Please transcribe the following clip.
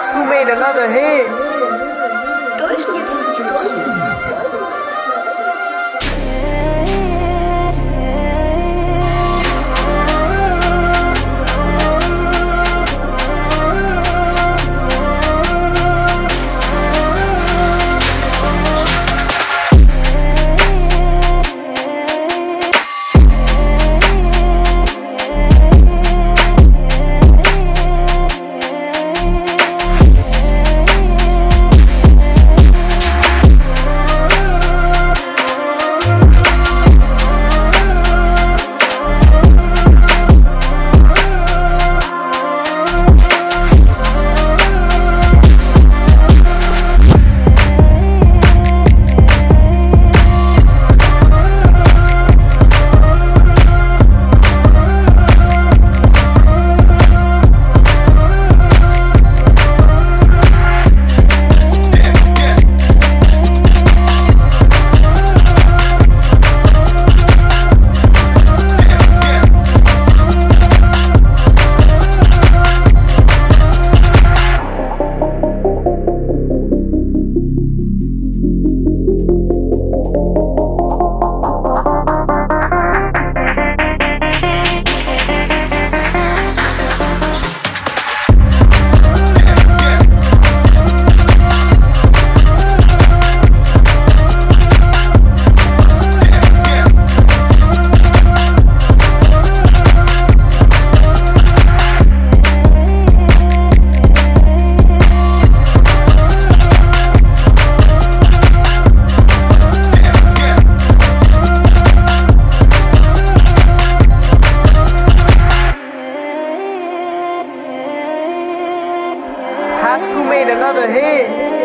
Haskell made another hit. Asku made another hit.